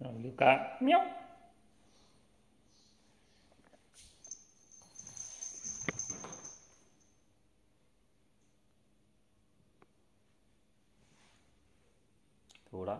Rồi, lưu cá méo thủ đó.